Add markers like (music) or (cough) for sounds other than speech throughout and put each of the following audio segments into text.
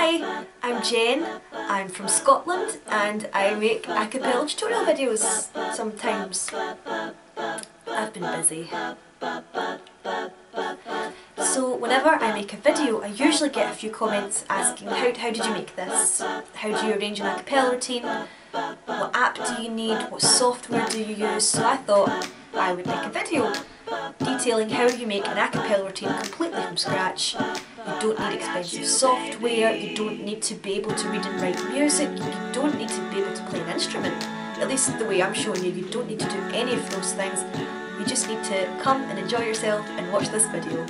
Hi, I'm Jen. I'm from Scotland and I make a cappella tutorial videos sometimes. I've been busy. So whenever I make a video I usually get a few comments asking how, how did you make this? How do you arrange an a cappella routine? What app do you need? What software do you use? So I thought I would make a video detailing how you make an a cappella routine completely from scratch. You don't need expensive software, you don't need to be able to read and write music, you don't need to be able to play an instrument. At least the way I'm showing you, you don't need to do any of those things. You just need to come and enjoy yourself and watch this video.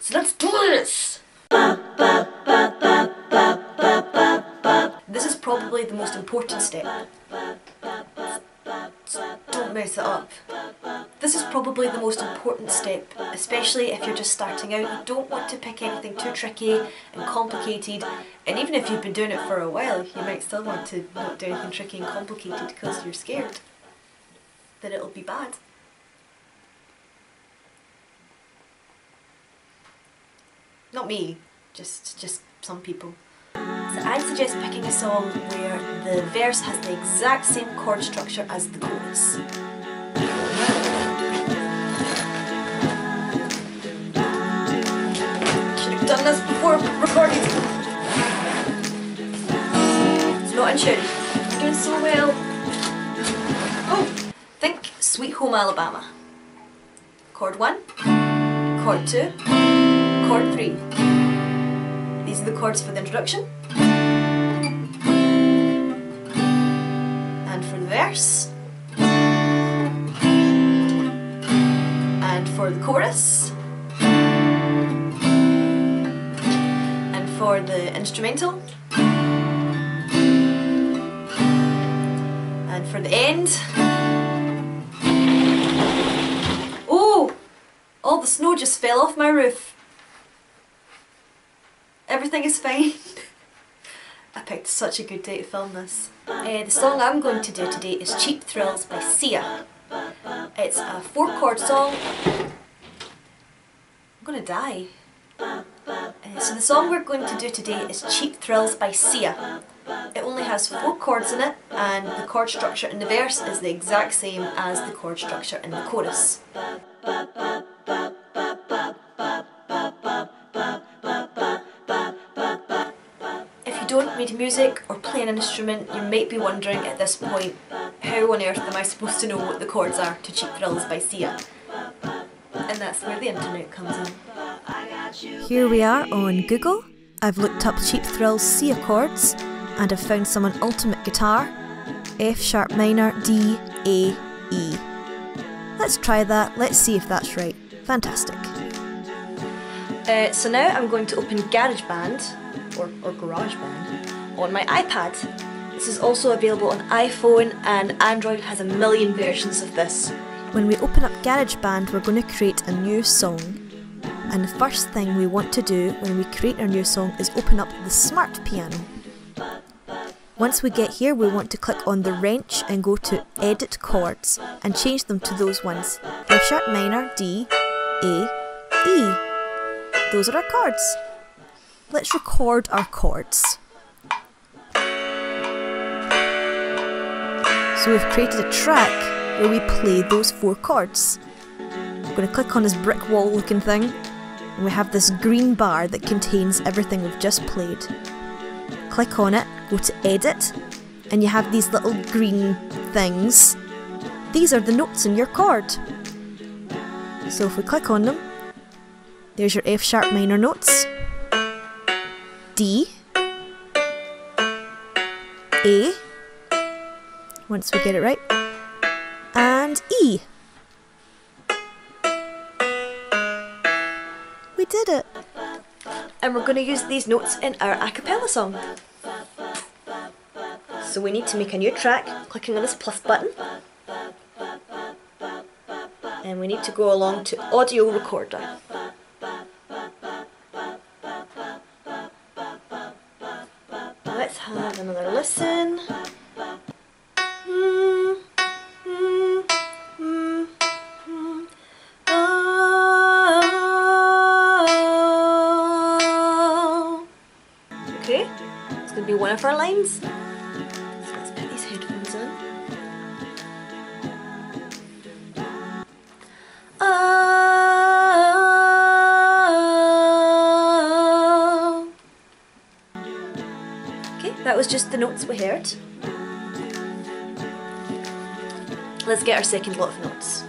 So let's do this! This is probably the most important step. Don't mess it up. This is probably the most important step, especially if you're just starting out. You don't want to pick anything too tricky and complicated, and even if you've been doing it for a while, you might still want to not do anything tricky and complicated because you're scared that it'll be bad. Not me, just just some people. So I'd suggest picking a song where the verse has the exact same chord structure as the chorus. Done this before recording. It's not in tune. I'm doing so well. Oh, think Sweet Home Alabama. Chord 1, chord 2, chord 3. These are the chords for the introduction. And for the verse. And for the chorus. For the instrumental. And for the end. Oh! All the snow just fell off my roof. Everything is fine. (laughs) I picked such a good day to film this. Uh, the song I'm going to do today is Cheap Thrills by Sia. It's a four chord song. I'm gonna die. So the song we're going to do today is Cheap Thrills by Sia. It only has four chords in it and the chord structure in the verse is the exact same as the chord structure in the chorus. If you don't read music or play an instrument, you might be wondering at this point, how on earth am I supposed to know what the chords are to Cheap Thrills by Sia? And that's where the internet comes in. Here we are on Google. I've looked up Cheap Thrills C chords and I've found some on Ultimate Guitar F sharp minor, D, A, E. Let's try that, let's see if that's right. Fantastic. Uh, so now I'm going to open GarageBand, or, or GarageBand, on my iPad. This is also available on iPhone and Android has a million versions of this. When we open up GarageBand, we're going to create a new song. And the first thing we want to do when we create our new song is open up the Smart Piano. Once we get here, we want to click on the wrench and go to Edit Chords and change them to those ones F sharp minor, D, A, E. Those are our chords. Let's record our chords. So we've created a track where we play those four chords. I'm going to click on this brick wall looking thing and we have this green bar that contains everything we've just played. Click on it, go to edit, and you have these little green things. These are the notes in your chord. So if we click on them, there's your F sharp minor notes, D, A, once we get it right, and E. did it! And we're going to use these notes in our a cappella song. So we need to make a new track, clicking on this plus button. And we need to go along to audio recorder. Let's have another listen. Okay, it's to be one of our lines. So let's put these headphones in. Oh. Ah. Okay, that was just the notes we heard. Let's get our second lot of notes.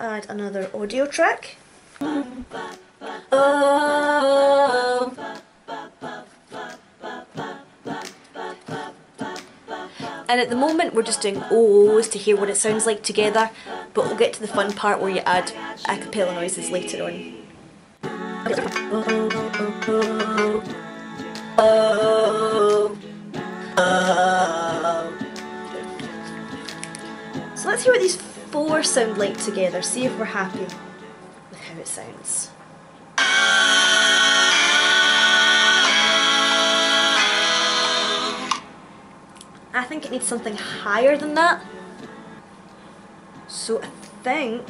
Add another audio track. Oh. And at the moment we're just doing O's to hear what it sounds like together, but we'll get to the fun part where you add a cappella noises later on. So let's hear what these four sound like together, see if we're happy with how it sounds. I think it needs something higher than that. So I think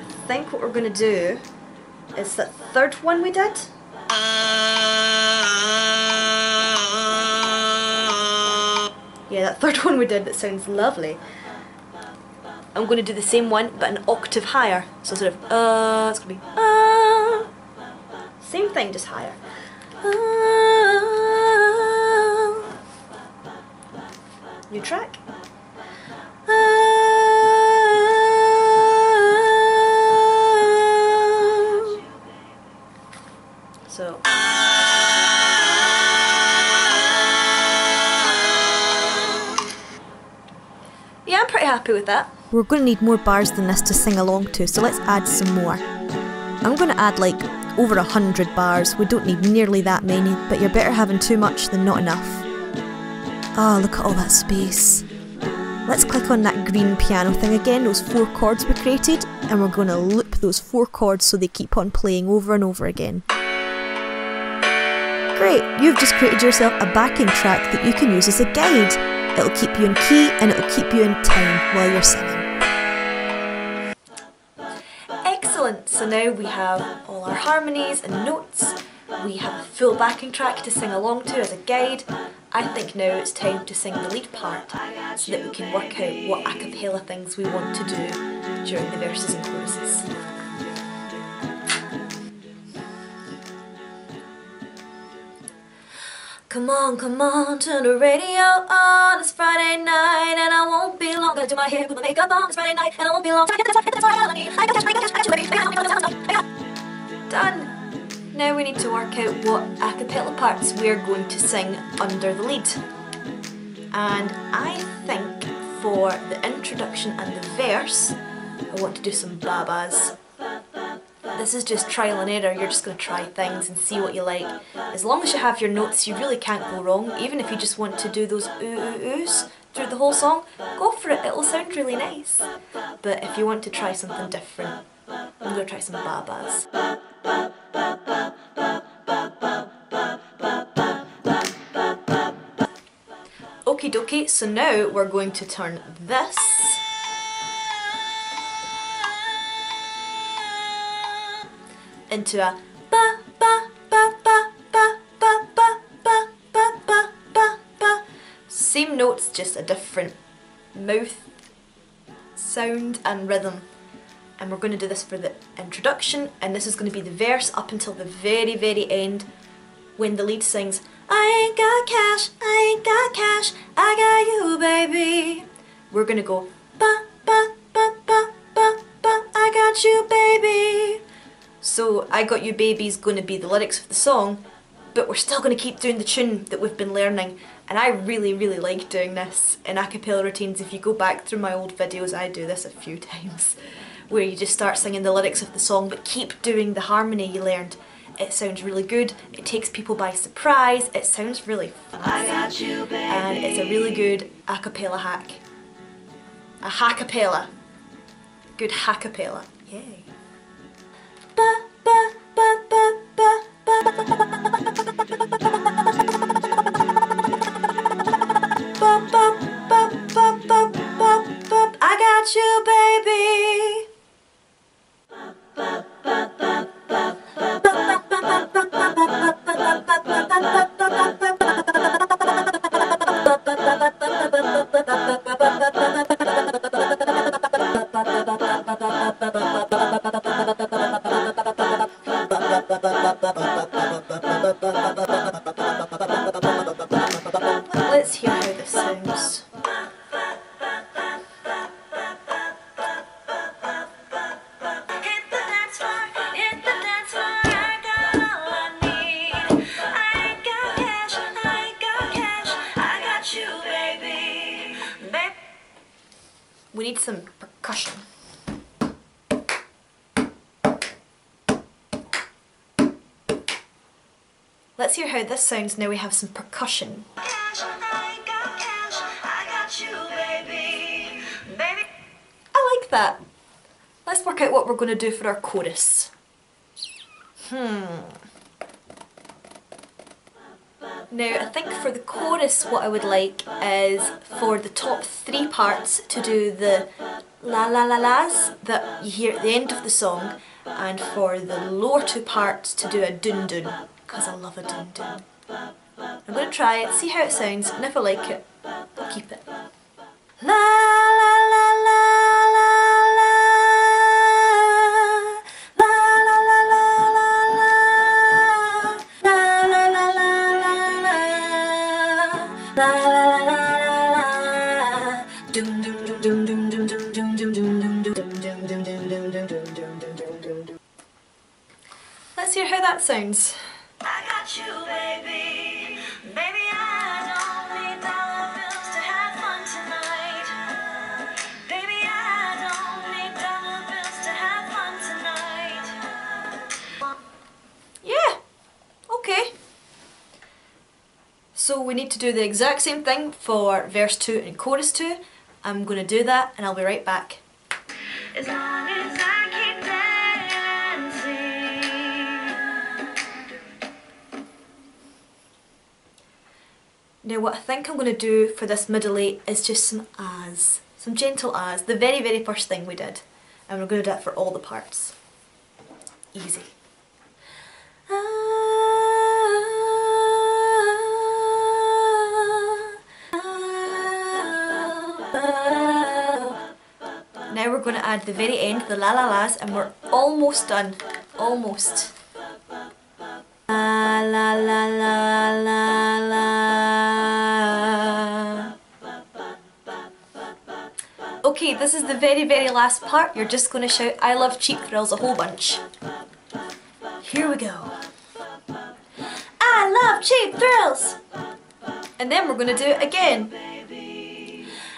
I think what we're gonna do is that third one we did. Yeah, that third (laughs) one we did that sounds lovely. I'm going to do the same one but an octave higher. So sort of, uh, it's going to be, uh, same thing, just higher. Uh, new track. Happy with that. We're going to need more bars than this to sing along to, so let's add some more. I'm going to add like over a hundred bars. We don't need nearly that many, but you're better having too much than not enough. Ah, oh, look at all that space. Let's click on that green piano thing again, those four chords we created, and we're going to loop those four chords so they keep on playing over and over again. Great, you've just created yourself a backing track that you can use as a guide. It'll keep you in key and it'll keep you in time while you're singing. Excellent, so now we have all our harmonies and notes, we have a full backing track to sing along to as a guide. I think now it's time to sing the lead part so that we can work out what a cappella things we want to do during the verses and choruses. Come on, come on, turn the radio on. It's Friday night and I won't be long. Gotta do my hair, put my makeup on. It's Friday night and I won't be long. Done. Now we need to work out what a cappella parts we're going to sing under the lead. And I think for the introduction and the verse, I want to do some babas. This is just trial and error, you're just going to try things and see what you like. As long as you have your notes, you really can't go wrong. Even if you just want to do those ooh ooh oohs through the whole song, go for it, it'll sound really nice. But if you want to try something different, I'm going to try some babas. Okie dokie, so now we're going to turn this into a ba ba ba ba ba ba ba ba ba ba ba ba. Same notes, just a different mouth sound and rhythm. And we're going to do this for the introduction, and this is going to be the verse up until the very, very end when the lead sings, I ain't got cash, I ain't got cash, I got you, baby. We're going to go, So I Got You Baby is going to be the lyrics of the song, but we're still going to keep doing the tune that we've been learning. And I really, really like doing this in a cappella routines. If you go back through my old videos, I do this a few (laughs) times, where you just start singing the lyrics of the song, but keep doing the harmony you learned. It sounds really good, it takes people by surprise, it sounds really fast, you, and it's a really good a cappella hack. A hackapella. Good hackapella. Yay. Some percussion. Let's hear how this sounds now we have some percussion. I like that. Let's work out what we're going to do for our chorus. Hmm. Now, I think for the chorus, what I would like is for the top three parts to do the la la la las that you hear at the end of the song, and for the lower two parts to do a dun dun, because I love a dun dun. I'm going to try it, see how it sounds, and if I like it, I'll keep it. La Let's hear how that sounds. We need to do the exact same thing for verse 2 and chorus 2. I'm going to do that and I'll be right back. As long as I keep dancing. Now what I think I'm going to do for this middle eight is just some ahs, some gentle ahs, the very very first thing we did. And we're going to do that for all the parts. Easy. Ah, Now we're going to add the very end, the la la las, and we're almost done. Almost. La la la la la la. Okay, this is the very very last part. You're just going to shout I love cheap thrills a whole bunch. Here we go. I love cheap thrills. And then we're going to do it again.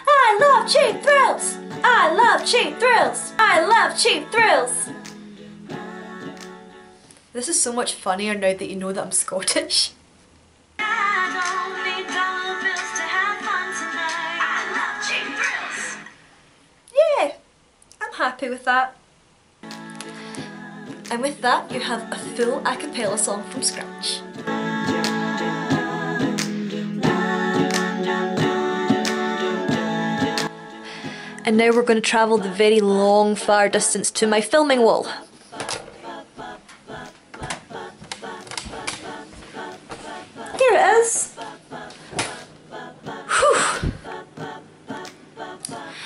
I love cheap thrills. I love cheap thrills. I love cheap thrills. This is so much funnier now that you know that I'm (laughs) Scottish. Yeah, I'm happy with that. And with that, you have a full a cappella song from scratch. And now we're going to travel the very long, far distance to my filming wall. Here it is. Whew.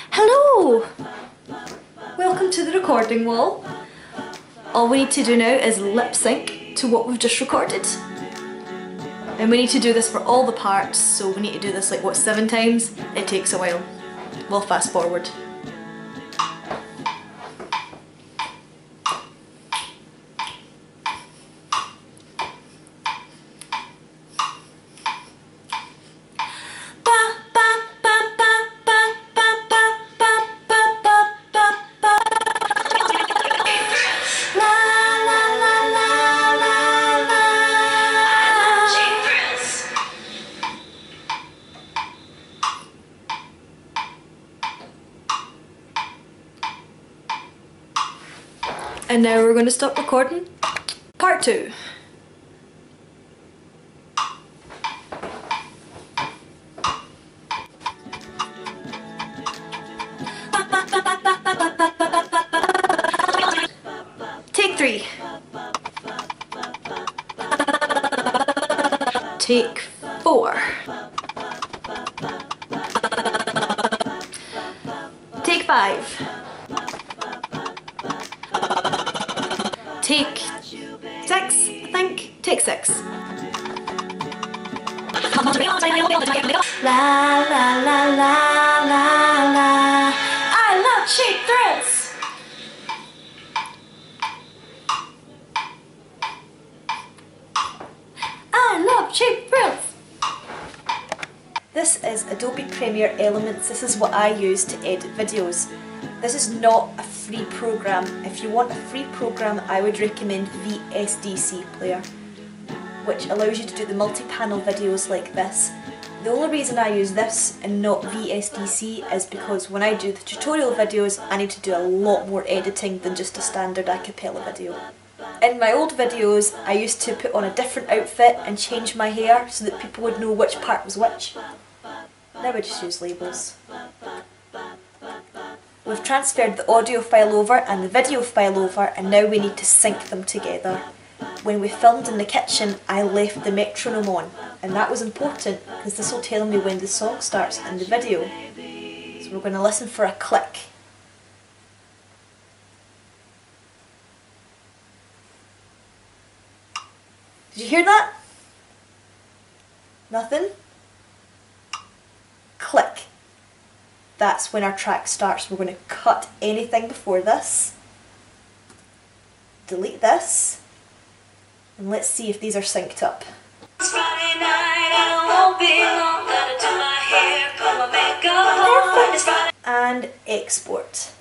Hello! Welcome to the recording wall. All we need to do now is lip sync to what we've just recorded. And we need to do this for all the parts, so we need to do this like what, seven times? It takes a while. We'll fast forward. Now we're going to stop recording. Part two. Take three. Take thrills. This is Adobe Premiere Elements. This is what I use to edit videos. This is not a free program. If you want a free program, I would recommend VSDC Player, which allows you to do the multi-panel videos like this. The only reason I use this and not VSDC is because when I do the tutorial videos, I need to do a lot more editing than just a standard a cappella video. In my old videos, I used to put on a different outfit and change my hair so that people would know which part was which. Now I just use labels. We've transferred the audio file over and the video file over and now we need to sync them together. When we filmed in the kitchen I left the metronome on and that was important because this will tell me when the song starts in the video. So we're going to listen for a click. Hear that? Nothing? Click. That's when our track starts. We're going to cut anything before this. Delete this. And let's see if these are synced up. It's Friday night, I won't be long. Gotta do my hair, put my makeup on. And export.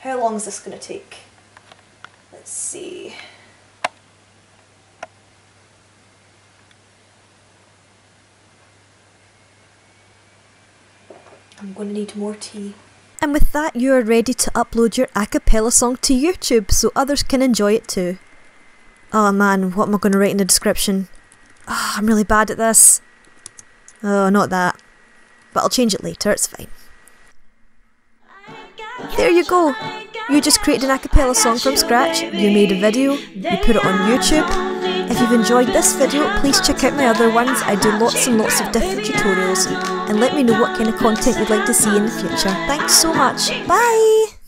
How long is this going to take? Let's see. I'm going to need more tea. And with that, you are ready to upload your a cappella song to YouTube so others can enjoy it too. Oh man, what am I going to write in the description? Oh, I'm really bad at this. Oh, not that. But I'll change it later, it's fine. There you go! You just created an a cappella song from scratch, you made a video, you put it on YouTube. You've enjoyed this video, please check out my other ones. I do lots and lots of different tutorials. And let me know what kind of content you'd like to see in the future. Thanks so much. Bye!